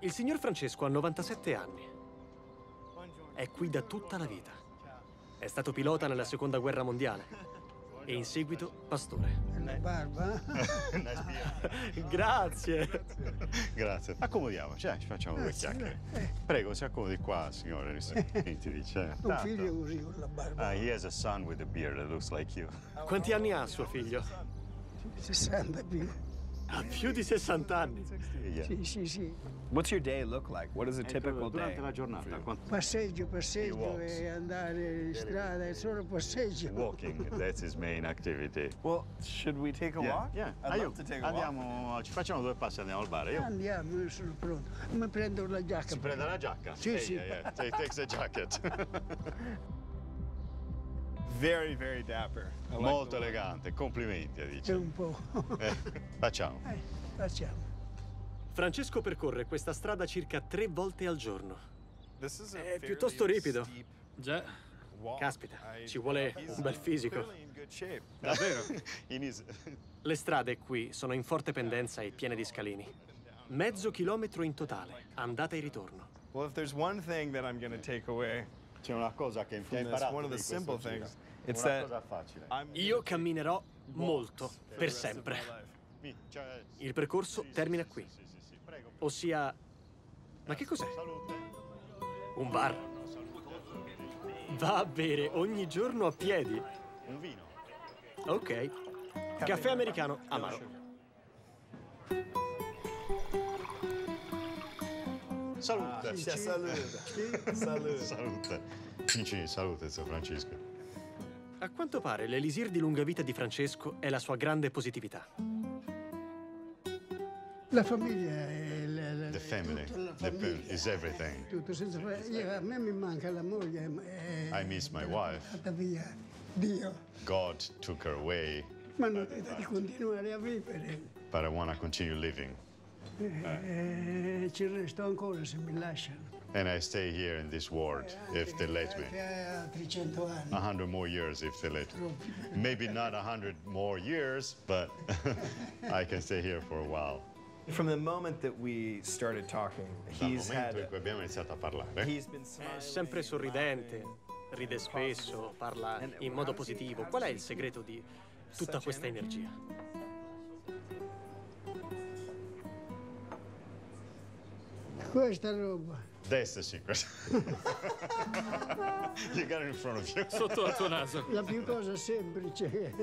Il signor Francesco ha 97 anni. È qui da tutta la vita. È stato pilota nella seconda guerra mondiale e in seguito pastore. La barba? Grazie. Grazie. Accomodiamoci, eh, ci facciamo due Grazie, chiacchiere. eh. Prego, si accomodi qua, signore. Ti dice. Un Tanto. figlio così con la barba. Ah, he has a son with a beard that looks like you. Quanti anni ha suo figlio? 60 più. Ha più di 60 anni. Sì, sì, sì. What's your day look like? What is a typical day? Durante la giornata, quanto... Passeggio, passeggio e andare in strada, è solo passeggio. Walking, that's his main activity. Well, should we take a Yeah, walk? yeah. I'd Ah, love to take a walk. andiamo, ci facciamo due passi, andiamo al bar. Io Andiamo, io sono pronto. Mi prendo la giacca. si prende la giacca. Sì, sì. Yeah, yeah. Take, takes the jacket. Very, very dapper. I like Molto elegante, complimenti, C'è dice. un po'. Eh, facciamo. Eh, facciamo. Francesco percorre questa strada circa tre volte al giorno. È piuttosto ripido. Già, caspita, ci vuole un bel fisico. Davvero? Le strade qui sono in forte pendenza e piene di scalini. Mezzo chilometro in totale, andata e ritorno. Well, if there's one thing that I'm going to take away C'è una cosa che mi this, imparato one of the di questo simple giro. things, it's Una that cosa facile. I'm Io camminerò molto, per sempre. cioè, Il percorso termina qui, ossia... Ma che cos'è? Salute. Un bar. Va a bere ogni giorno a piedi. Un vino. Ok. Caffè americano amaro. Salute. Sì, salute. salute. Salute. Salute, Zio Francesco. A quanto pare l'elisir di lunga vita di Francesco è la sua grande positività. La famiglia è... La, la, The family. la The famiglia. family is everything. Tutto senza io- a me mi manca la moglie. eh, I miss my wife. via Dio. God took her away, Ma non di continuare a vivere. but I want to continue living. Eh, ci resto ancora se mi lasciano. And I stay here in this world if they let me. A 300 anni. A hundred more years if they let me. Maybe not a hundred more years, but I can stay here for a while. From the moment that we started talking, Dal he's momento in had cui abbiamo iniziato a parlare, he's been smiling, È sempre sorridente, laughing. ride spesso, parla in modo positivo. Qual è il segreto di tutta questa energia? Questa roba. that's the secret. you got it in front of you. Sotto al tuo naso. La più cosa semplice.